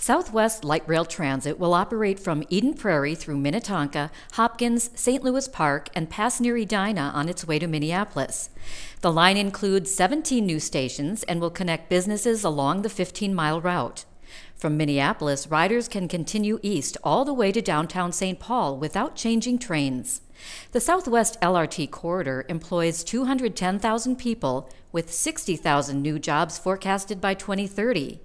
Southwest Light Rail Transit will operate from Eden Prairie through Minnetonka, Hopkins, St. Louis Park, and past near Edina on its way to Minneapolis. The line includes 17 new stations and will connect businesses along the 15 mile route. From Minneapolis, riders can continue east all the way to downtown St. Paul without changing trains. The Southwest LRT corridor employs 210,000 people with 60,000 new jobs forecasted by 2030.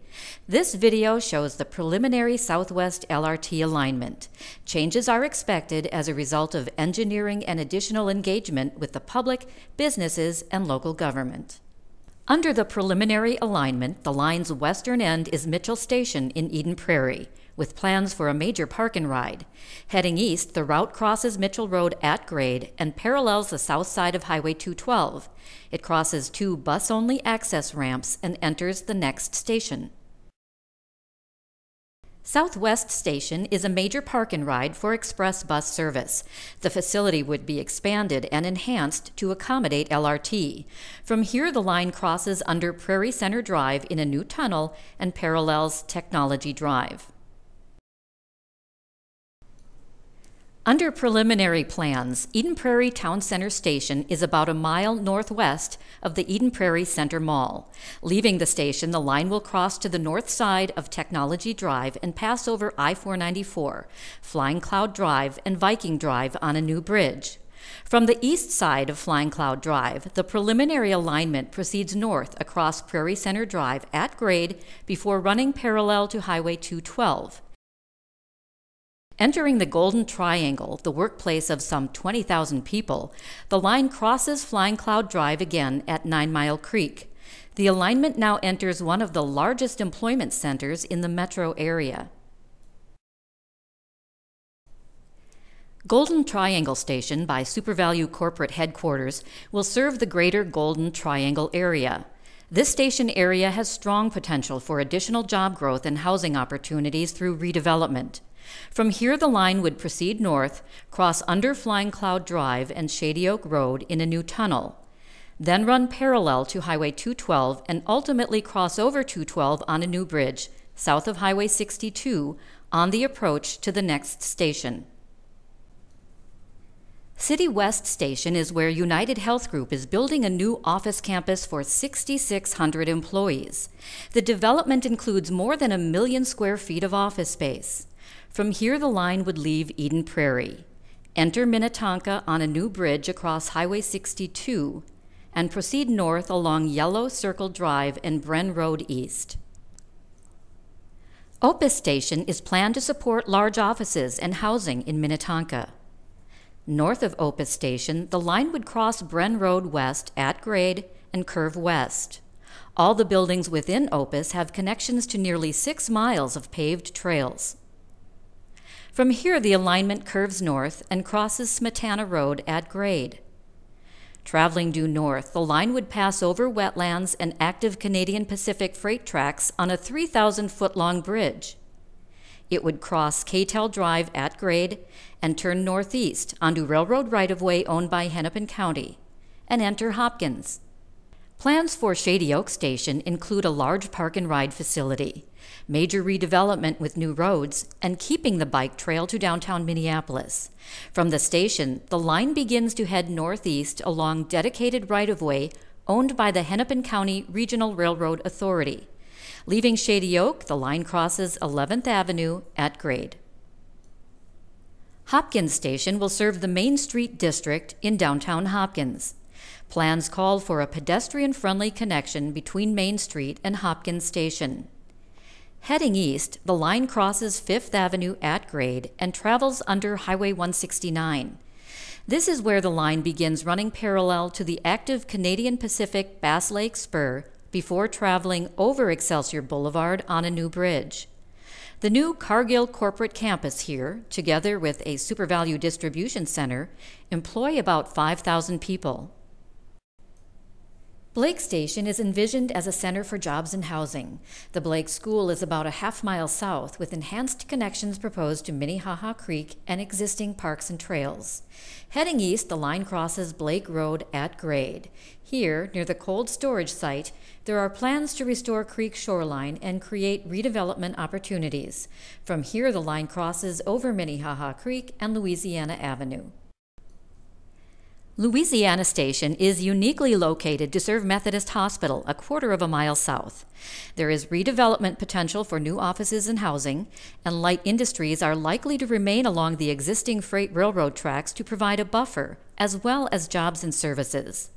This video shows the preliminary Southwest LRT alignment. Changes are expected as a result of engineering and additional engagement with the public, businesses, and local government. Under the preliminary alignment, the line's western end is Mitchell Station in Eden Prairie, with plans for a major park and ride. Heading east, the route crosses Mitchell Road at grade and parallels the south side of Highway 212. It crosses two bus only access ramps and enters the next station. Southwest Station is a major park and ride for express bus service. The facility would be expanded and enhanced to accommodate LRT. From here, the line crosses under Prairie Center Drive in a new tunnel and parallels Technology Drive. Under preliminary plans, Eden Prairie Town Center Station is about a mile northwest of the Eden Prairie Center Mall. Leaving the station, the line will cross to the north side of Technology Drive and pass over I 494, Flying Cloud Drive, and Viking Drive on a new bridge. From the east side of Flying Cloud Drive, the preliminary alignment proceeds north across Prairie Center Drive at grade before running parallel to Highway 212. Entering the Golden Triangle, the workplace of some 20,000 people, the line crosses Flying Cloud Drive again at Nine Mile Creek. The alignment now enters one of the largest employment centers in the metro area. Golden Triangle Station by SuperValu Corporate Headquarters will serve the greater Golden Triangle area. This station area has strong potential for additional job growth and housing opportunities through redevelopment. From here, the line would proceed north, cross under Flying Cloud Drive and Shady Oak Road in a new tunnel, then run parallel to Highway 212 and ultimately cross over 212 on a new bridge south of Highway 62 on the approach to the next station. City West Station is where UnitedHealth Group is building a new office campus for 6,600 employees. The development includes more than a million square feet of office space. From here, the line would leave Eden Prairie, enter Minnetonka on a new bridge across Highway 62, and proceed north along Yellow Circle Drive and Bren Road East. Opus Station is planned to support large offices and housing in Minnetonka. North of Opus Station, the line would cross Bren Road West at grade and curve west. All the buildings within Opus have connections to nearly six miles of paved trails. From here, the alignment curves north and crosses Smetana Road at grade. Traveling due north, the line would pass over wetlands and active Canadian Pacific freight tracks on a 3,000 foot long bridge. It would cross K-Tel Drive at grade and turn northeast onto railroad right of way owned by Hennepin County and enter Hopkins. Plans for Shady Oak Station include a large park and ride facility, major redevelopment with new roads, and keeping the bike trail to downtown Minneapolis. From the station, the line begins to head northeast along dedicated right of way owned by the Hennepin County Regional Railroad Authority. Leaving Shady Oak, the line crosses 11th Avenue at grade. Hopkins Station will serve the Main Street District in downtown Hopkins. Plans call for a pedestrian friendly connection between Main Street and Hopkins Station. Heading east, the line crosses Fifth Avenue at grade and travels under Highway 169. This is where the line begins running parallel to the active Canadian Pacific Bass Lake Spur before traveling over Excelsior Boulevard on a new bridge. The new Cargill corporate campus here, together with a SuperValu distribution center, employ about 5,000 people. Blake Station is envisioned as a center for jobs and housing. The Blake School is about a half mile south, with enhanced connections proposed to Minnehaha Creek and existing parks and trails. Heading east, the line crosses Blake Road at grade. Here, near the cold storage site, there are plans to restore creek shoreline and create redevelopment opportunities. From here, the line crosses over Minnehaha Creek and Louisiana Avenue. Louisiana Station is uniquely located to serve Methodist Hospital, a quarter of a mile south. There is redevelopment potential for new offices and housing, and light industries are likely to remain along the existing freight railroad tracks to provide a buffer, as well as jobs and services.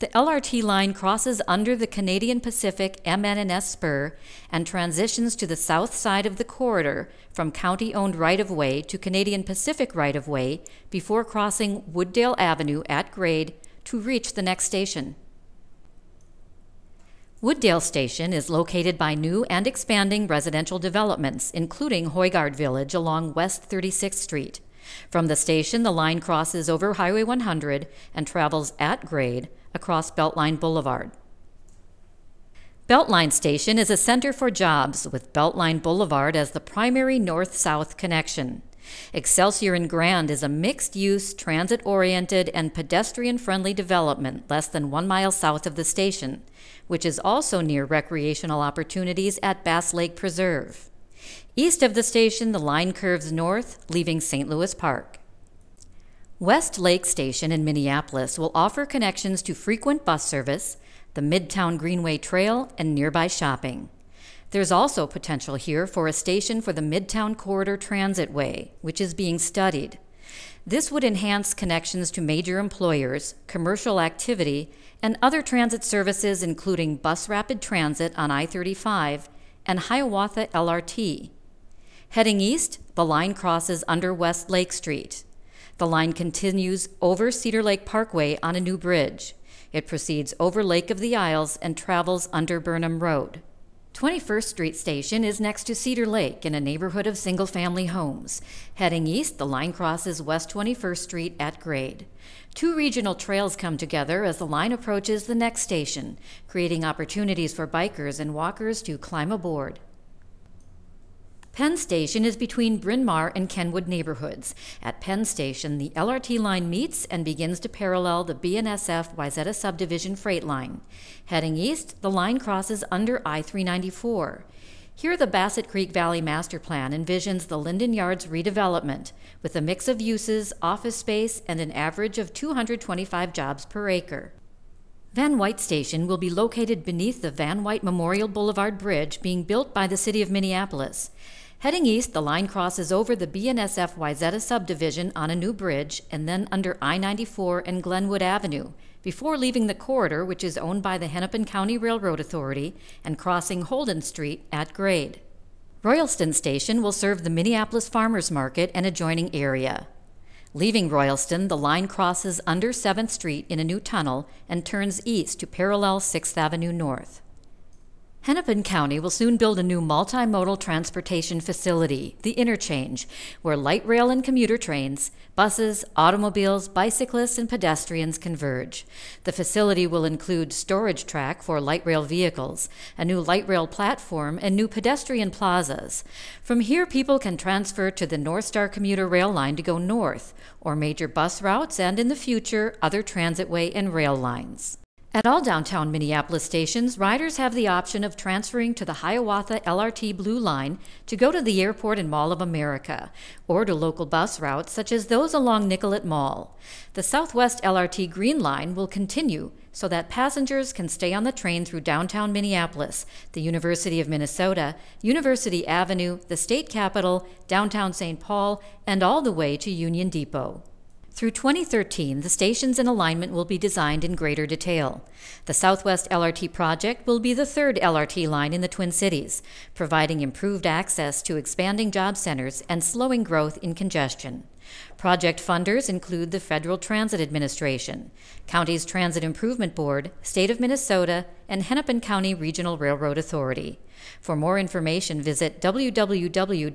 The LRT line crosses under the Canadian Pacific MN&S spur and transitions to the south side of the corridor from county-owned right-of-way to Canadian Pacific right-of-way before crossing Wooddale Avenue at grade to reach the next station. Wooddale Station is located by new and expanding residential developments, including Hoigaard Village along West 36th Street. From the station, the line crosses over Highway 100 and travels at grade across Beltline Boulevard. Beltline Station is a center for jobs with Beltline Boulevard as the primary north south connection. Excelsior and Grand is a mixed use, transit oriented, and pedestrian friendly development less than one mile south of the station, which is also near recreational opportunities at Bass Lake Preserve. East of the station, the line curves north, leaving St. Louis Park. West Lake Station in Minneapolis will offer connections to frequent bus service, the Midtown Greenway Trail, and nearby shopping. There's also potential here for a station for the Midtown Corridor Transitway, which is being studied. This would enhance connections to major employers, commercial activity, and other transit services, including Bus Rapid Transit on I 35 and Hiawatha LRT. Heading east, the line crosses under West Lake Street. The line continues over Cedar Lake Parkway on a new bridge. It proceeds over Lake of the Isles and travels under Burnham Road. 21st Street Station is next to Cedar Lake in a neighborhood of single family homes. Heading east, the line crosses West 21st Street at grade. Two regional trails come together as the line approaches the next station, creating opportunities for bikers and walkers to climb aboard. Penn Station is between Bryn Mawr and Kenwood neighborhoods. At Penn Station, the LRT line meets and begins to parallel the BNSF Wayzata subdivision freight line. Heading east, the line crosses under I 394. Here, the Bassett Creek Valley Master Plan envisions the Linden Yards redevelopment with a mix of uses, office space, and an average of 225 jobs per acre. Van White Station will be located beneath the Van White Memorial Boulevard Bridge being built by the City of Minneapolis. Heading east, the line crosses over the BNSF Wayzata subdivision on a new bridge and then under I 94 and Glenwood Avenue before leaving the corridor, which is owned by the Hennepin County Railroad Authority, and crossing Holden Street at grade. Royalston Station will serve the Minneapolis Farmers Market and adjoining area. Leaving Royalston, the line crosses under 7th Street in a new tunnel and turns east to parallel 6th Avenue North. Hennepin County will soon build a new multimodal transportation facility, the Interchange, where light rail and commuter trains, buses, automobiles, bicyclists, and pedestrians converge. The facility will include storage track for light rail vehicles, a new light rail platform, and new pedestrian plazas. From here, people can transfer to the Northstar commuter rail line to go north, or major bus routes, and in the future, other transitway and rail lines. At all downtown Minneapolis stations, riders have the option of transferring to the Hiawatha LRT Blue Line to go to the airport and Mall of America, or to local bus routes such as those along Nicollet Mall. The Southwest LRT Green Line will continue so that passengers can stay on the train through downtown Minneapolis, the University of Minnesota, University Avenue, the state capitol, downtown St. Paul, and all the way to Union Depot. Through 2013, the stations and alignment will be designed in greater detail. The Southwest LRT project will be the third LRT line in the Twin Cities, providing improved access to expanding job centers and slowing growth in congestion. Project funders include the Federal Transit Administration, Counties Transit Improvement Board, State of Minnesota, and Hennepin County Regional Railroad Authority. For more information, visit www.swlrt.org.